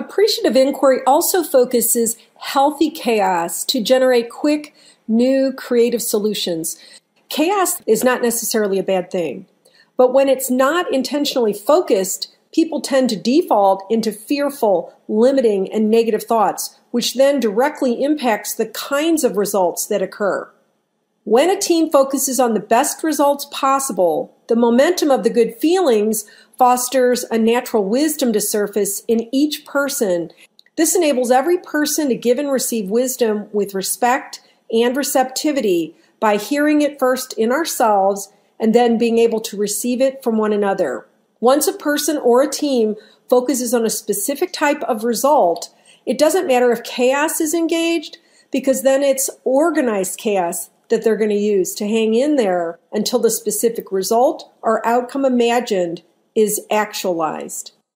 Appreciative inquiry also focuses healthy chaos to generate quick, new, creative solutions. Chaos is not necessarily a bad thing, but when it's not intentionally focused, people tend to default into fearful, limiting, and negative thoughts, which then directly impacts the kinds of results that occur. When a team focuses on the best results possible, the momentum of the good feelings fosters a natural wisdom to surface in each person. This enables every person to give and receive wisdom with respect and receptivity by hearing it first in ourselves and then being able to receive it from one another. Once a person or a team focuses on a specific type of result, it doesn't matter if chaos is engaged because then it's organized chaos that they're going to use to hang in there until the specific result or outcome imagined is actualized.